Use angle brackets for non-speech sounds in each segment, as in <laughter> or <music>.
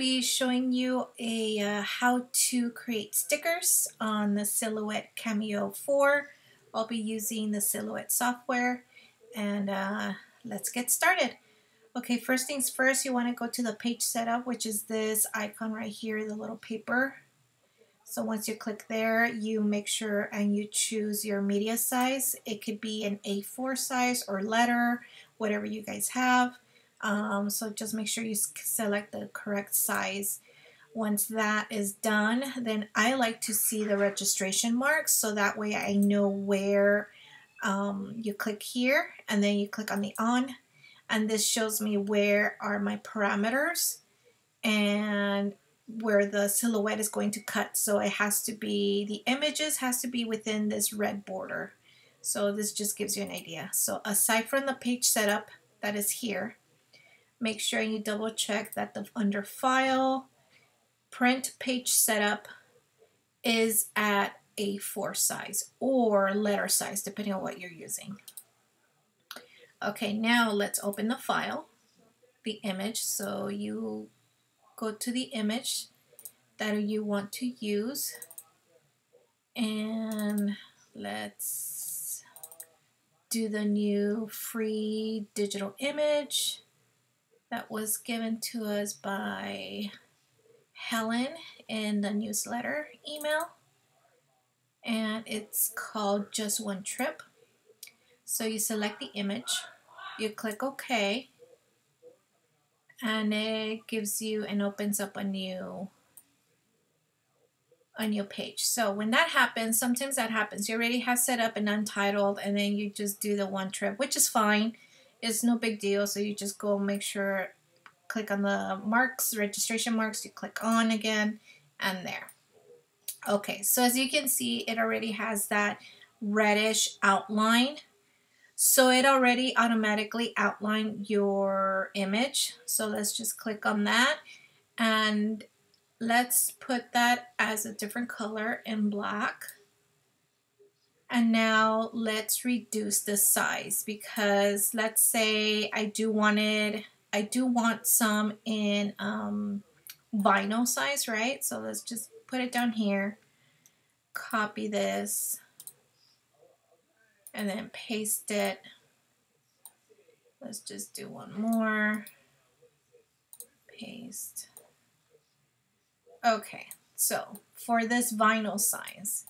be showing you a uh, how to create stickers on the Silhouette Cameo 4. I'll be using the Silhouette software and uh, let's get started. Okay, first things first, you want to go to the page setup, which is this icon right here, the little paper. So once you click there, you make sure and you choose your media size. It could be an A4 size or letter, whatever you guys have. Um, so just make sure you select the correct size. Once that is done, then I like to see the registration marks so that way I know where um, you click here and then you click on the on and this shows me where are my parameters and where the silhouette is going to cut. So it has to be the images has to be within this red border. So this just gives you an idea. So aside from the page setup that is here make sure you double check that the under file print page setup is at A4 size or letter size depending on what you're using Okay, now let's open the file, the image. So you go to the image that you want to use and let's do the new free digital image that was given to us by Helen in the newsletter email and it's called just one trip so you select the image, you click OK, and it gives you and opens up a new a new page. So when that happens, sometimes that happens. You already have set up an untitled and then you just do the one trip, which is fine. It's no big deal. So you just go make sure, click on the marks, registration marks, you click on again and there. Okay, so as you can see, it already has that reddish outline so it already automatically outlined your image. So let's just click on that and let's put that as a different color in black. And now let's reduce the size because let's say I do wanted, I do want some in um, vinyl size, right? So let's just put it down here, copy this, and then paste it. Let's just do one more. Paste. Okay, so for this vinyl size,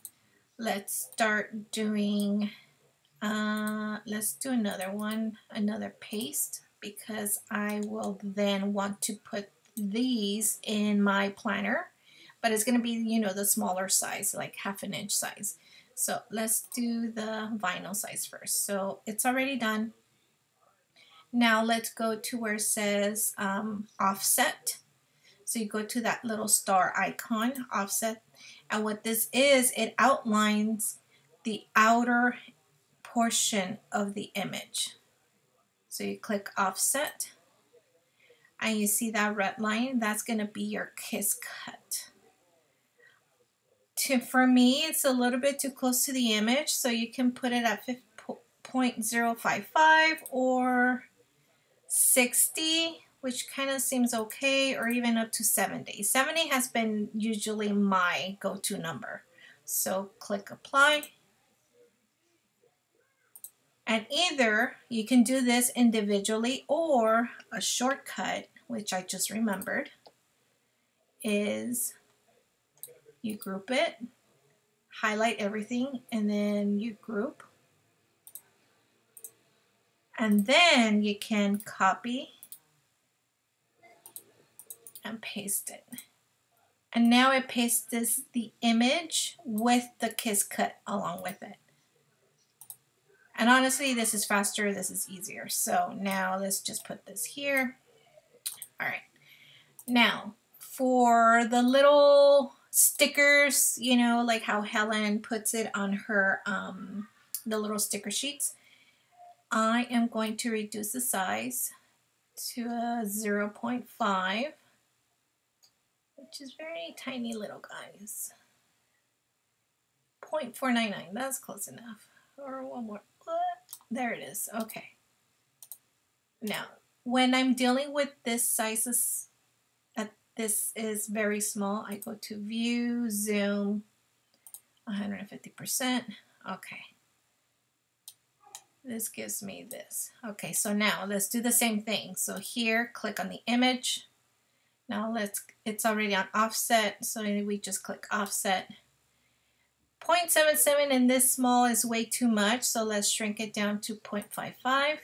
let's start doing, uh, let's do another one, another paste, because I will then want to put these in my planner, but it's going to be, you know, the smaller size, like half an inch size. So let's do the vinyl size first. So it's already done. Now let's go to where it says um, offset. So you go to that little star icon, offset. And what this is, it outlines the outer portion of the image. So you click offset and you see that red line, that's going to be your kiss cut. To, for me, it's a little bit too close to the image, so you can put it at 0.055 or 60, which kind of seems okay, or even up to 70. 70 has been usually my go-to number. So click apply. And either you can do this individually or a shortcut, which I just remembered, is you group it, highlight everything, and then you group. And then you can copy and paste it. And now it pastes the image with the kiss cut along with it. And honestly, this is faster, this is easier. So now let's just put this here. All right. Now, for the little stickers, you know, like how Helen puts it on her, um, the little sticker sheets. I am going to reduce the size to a 0 0.5, which is very tiny little guys. 0.499, that's close enough. Or one more, there it is, okay. Now, when I'm dealing with this sizes at this is very small. I go to view, zoom, 150%. Okay. This gives me this. Okay, so now let's do the same thing. So here, click on the image. Now let's, it's already on offset, so we just click offset. 0.77 in this small is way too much, so let's shrink it down to 0.55.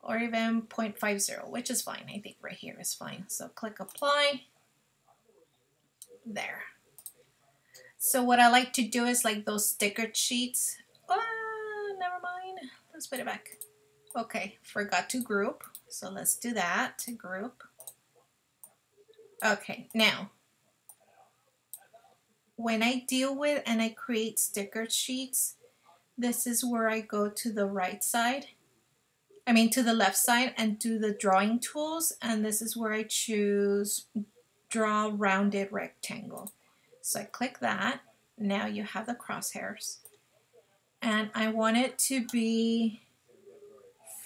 Or even 0.50, which is fine. I think right here is fine. So click apply. There. So what I like to do is like those sticker sheets. Ah, never mind. Let's put it back. Okay, forgot to group. So let's do that to group. Okay, now when I deal with and I create sticker sheets, this is where I go to the right side. I mean to the left side and do the drawing tools and this is where I choose draw rounded rectangle. So I click that. Now you have the crosshairs. And I want it to be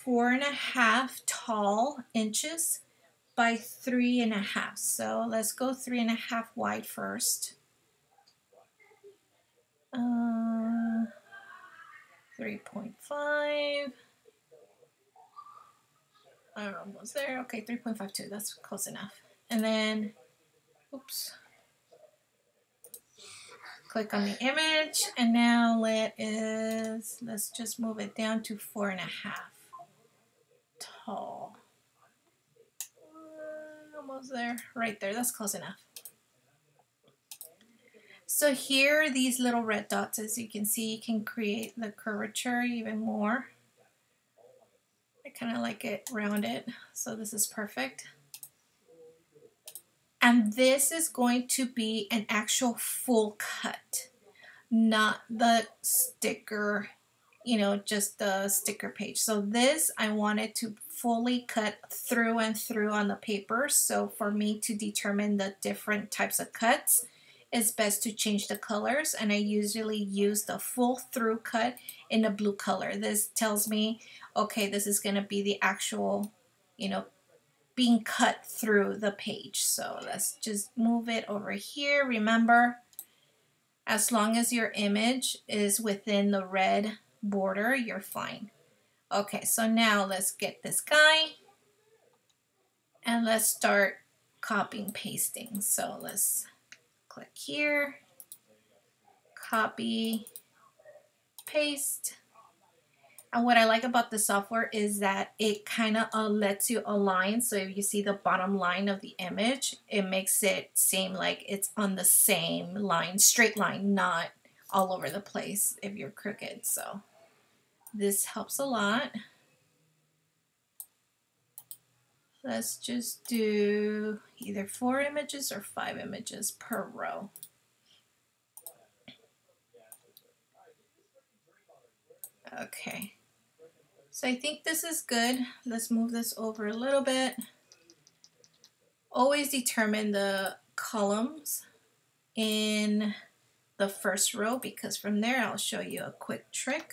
four and a half tall inches by three and a half. So let's go three and a half wide first. Uh, 3.5. I'm almost there. Okay, 3.52. That's close enough. And then, oops. Click on the image, and now let is, let's just move it down to four and a half tall. Uh, almost there. Right there. That's close enough. So here, these little red dots, as you can see, can create the curvature even more. I kind of like it rounded, so this is perfect. And this is going to be an actual full cut, not the sticker, you know, just the sticker page. So this, I wanted to fully cut through and through on the paper. So for me to determine the different types of cuts, it's best to change the colors and I usually use the full through cut in a blue color. This tells me, okay, this is going to be the actual, you know, being cut through the page. So let's just move it over here. Remember, as long as your image is within the red border, you're fine. Okay, so now let's get this guy and let's start copying pasting. So let's click here, copy, paste. And what I like about the software is that it kind of uh, lets you align. So if you see the bottom line of the image, it makes it seem like it's on the same line, straight line, not all over the place if you're crooked. So this helps a lot. Let's just do either four images or five images per row. Okay, so I think this is good. Let's move this over a little bit. Always determine the columns in the first row because from there I'll show you a quick trick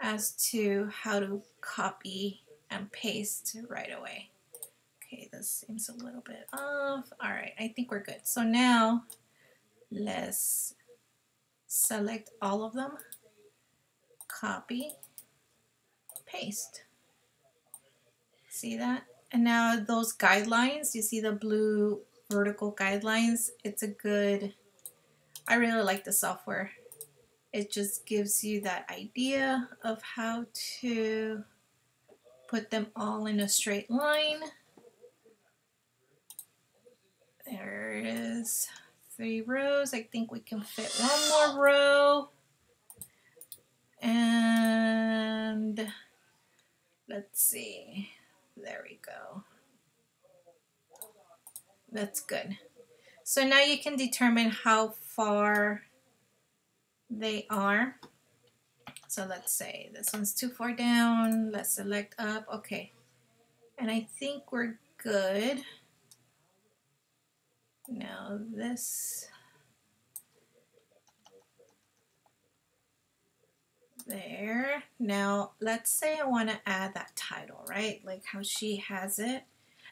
as to how to copy and paste right away. Okay, this seems a little bit off. All right, I think we're good. So now let's select all of them, copy, paste. See that? And now those guidelines, you see the blue vertical guidelines, it's a good, I really like the software. It just gives you that idea of how to put them all in a straight line. There is three rows. I think we can fit one more row. And let's see. There we go. That's good. So now you can determine how far they are. So let's say this one's too far down. Let's select up. Okay. And I think we're good. Now this, there. Now, let's say I want to add that title, right? Like how she has it.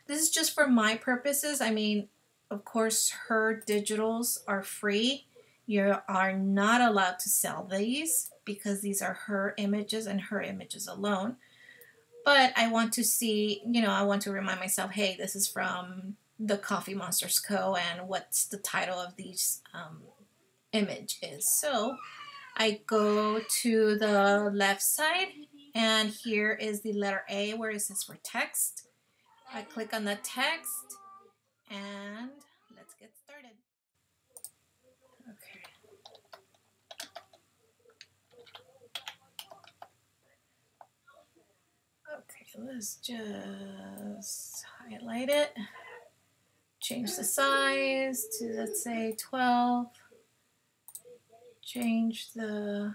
This is just for my purposes. I mean, of course, her digitals are free. You are not allowed to sell these because these are her images and her images alone. But I want to see, you know, I want to remind myself, hey, this is from the Coffee Monsterz Co. and what's the title of these um, image is. So I go to the left side and here is the letter A where it says for text. I click on the text and let's get started. Okay. Okay, let's just highlight it. Change the size to let's say 12 change the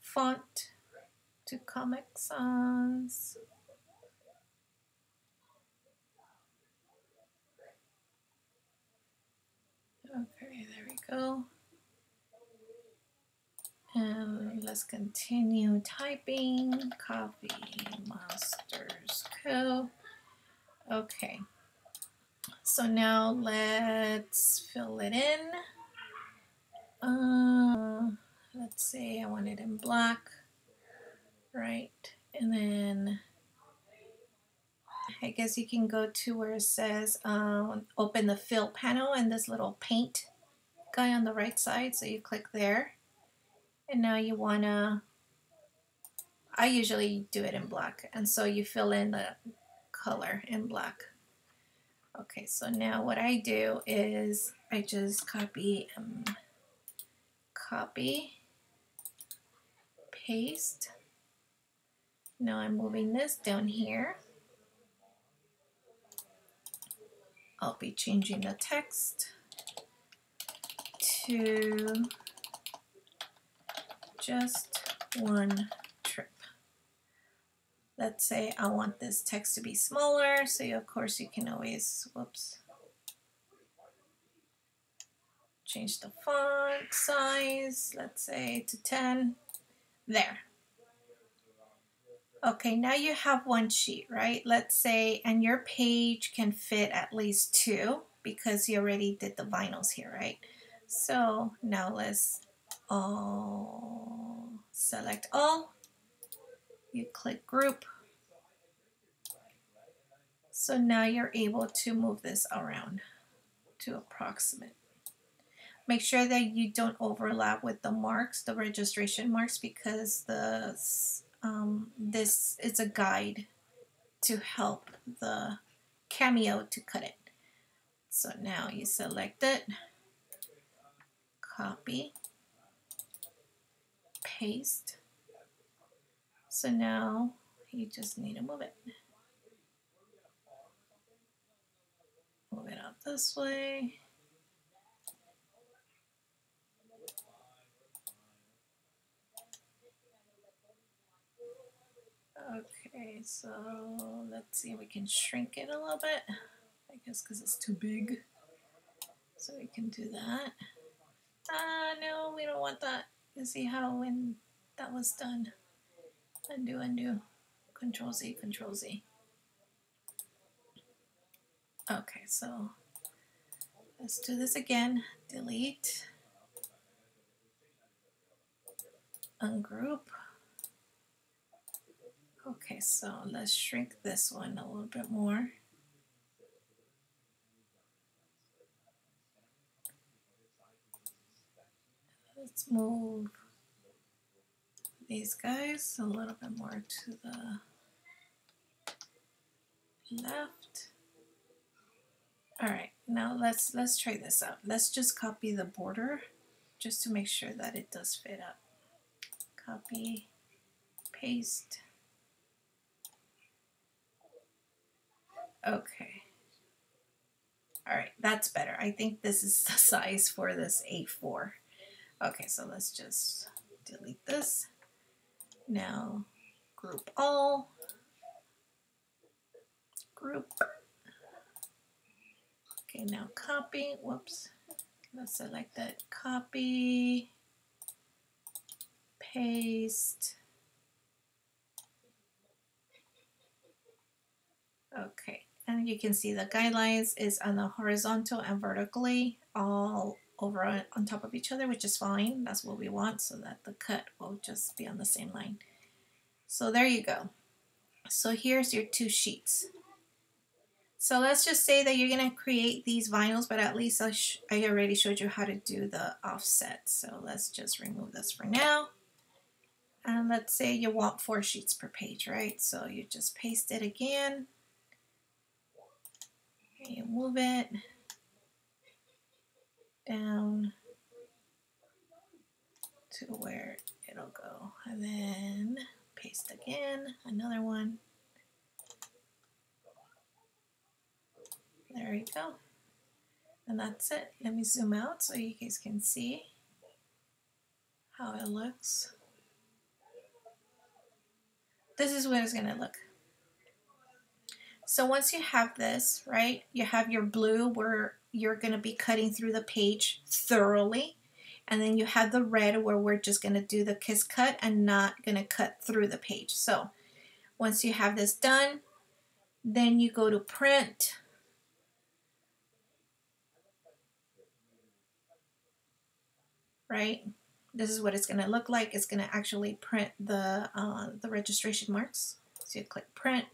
font to Comic Sans. Okay, there we go. And let's continue typing. Coffee Monsterz Co. Okay. So now let's fill it in. Uh, let's say I want it in black, right? And then I guess you can go to where it says um, open the fill panel and this little paint guy on the right side. So you click there. And now you want to, I usually do it in black. And so you fill in the color in black. Okay, so now what I do is I just copy um, copy, paste. Now I'm moving this down here. I'll be changing the text to just one trip. Let's say I want this text to be smaller, so of course you can always, whoops, change the font size, let's say to 10. There. Okay, now you have one sheet, right? Let's say, and your page can fit at least two because you already did the vinyls here, right? So now let's all select all. You click group. So now you're able to move this around to approximate. Make sure that you don't overlap with the marks, the registration marks, because the um, this is a guide to help the Cameo to cut it. So now you select it, copy, paste. So now you just need to move it. Move it out this way. Okay, so let's see, if we can shrink it a little bit. I guess because it's too big. So we can do that. Ah, uh, no, we don't want that. See how when that was done. Undo, undo. Control Z, Control Z. Okay, so let's do this again. Delete. Ungroup. Okay, so let's shrink this one a little bit more. Let's move these guys a little bit more to the left. All right, now let's let's try this out. Let's just copy the border just to make sure that it does fit up. Copy, paste. Okay. All right, that's better. I think this is <laughs> the size for this A4. Okay, so let's just delete this. Now group all, group. Okay, now copy, whoops. Let's select that, copy, paste. Okay, and you can see the guidelines is on the horizontal and vertically all over on, on top of each other, which is fine. That's what we want so that the cut will just be on the same line. So there you go. So here's your two sheets. So let's just say that you're going to create these vinyls, but at least I, I already showed you how to do the offset. So let's just remove this for now. And let's say you want four sheets per page, right? So you just paste it again. You move it down to where it'll go. And then paste again, another one. There you go. And that's it. Let me zoom out so you guys can see how it looks. This is what it's going to look. So once you have this, right, you have your blue where you're going to be cutting through the page thoroughly. And then you have the red where we're just going to do the kiss cut and not going to cut through the page. So once you have this done, then you go to print right? This is what it's going to look like. It's going to actually print the, uh, the registration marks. So you click print.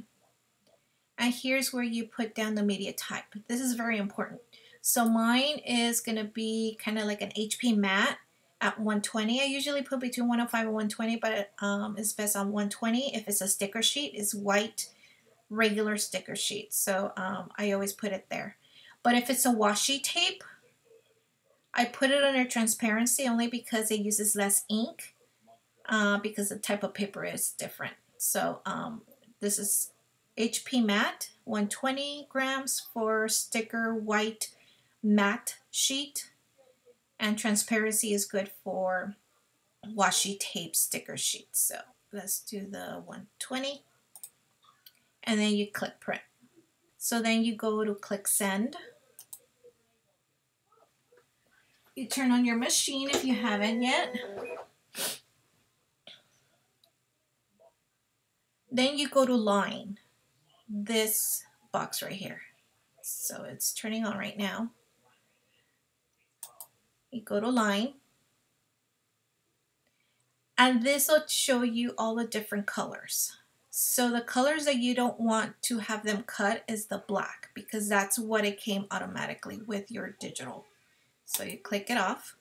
And here's where you put down the media type. This is very important. So mine is going to be kind of like an HP matte at 120. I usually put between 105 and 120, but um, it's best on 120. If it's a sticker sheet, it's white regular sticker sheet. So um, I always put it there. But if it's a washi tape, I put it under transparency only because it uses less ink uh, because the type of paper is different. So um, this is HP matte, 120 grams for sticker white matte sheet. And transparency is good for washi tape sticker sheets. So let's do the 120. And then you click print. So then you go to click send. You turn on your machine if you haven't yet. Then you go to line, this box right here. So it's turning on right now. You go to line. And this will show you all the different colors. So the colors that you don't want to have them cut is the black because that's what it came automatically with your digital so you click it off.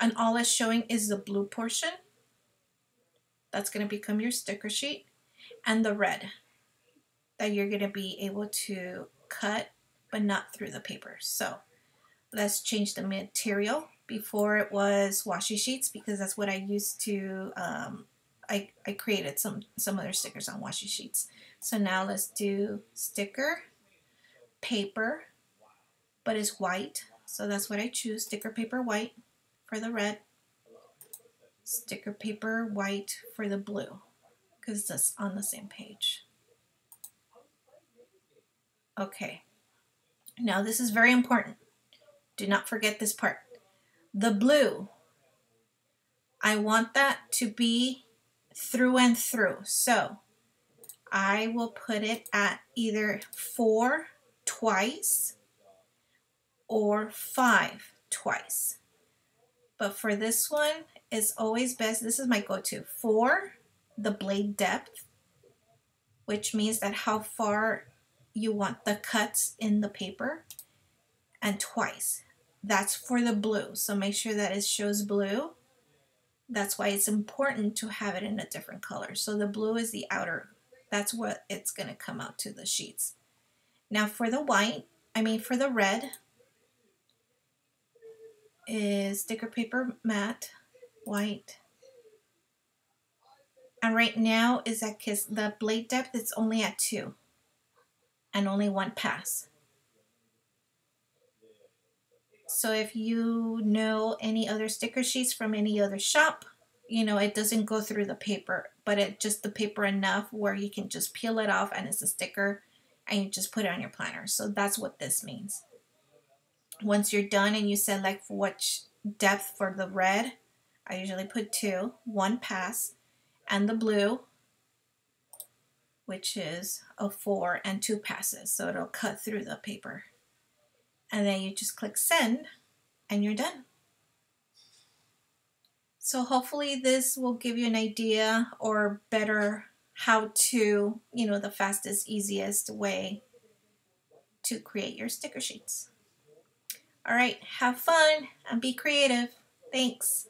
And all it's showing is the blue portion. That's going to become your sticker sheet. And the red that you're going to be able to cut but not through the paper. So let's change the material. Before it was washi sheets because that's what I used to, um, I, I created some, some other stickers on washi sheets. So now let's do sticker, paper, but it's white. So that's what I choose, sticker paper white for the red, sticker paper white for the blue, because that's on the same page. Okay, now this is very important. Do not forget this part. The blue, I want that to be through and through. So I will put it at either four twice or five twice. But for this one, it's always best, this is my go-to, four, the blade depth, which means that how far you want the cuts in the paper, and twice. That's for the blue, so make sure that it shows blue. That's why it's important to have it in a different color. So the blue is the outer, that's what it's gonna come out to the sheets. Now for the white, I mean for the red, is sticker paper matte white and right now is that kiss the blade depth it's only at two and only one pass so if you know any other sticker sheets from any other shop you know it doesn't go through the paper but it just the paper enough where you can just peel it off and it's a sticker and you just put it on your planner so that's what this means once you're done and you select which depth for the red, I usually put two, one pass, and the blue, which is a four and two passes. So it'll cut through the paper. And then you just click send and you're done. So hopefully this will give you an idea or better how to, you know, the fastest, easiest way to create your sticker sheets. All right, have fun and be creative. Thanks.